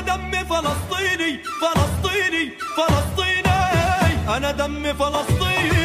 دم فلسطيني فلسطيني فلسطيني. أنا دم فلسطيني.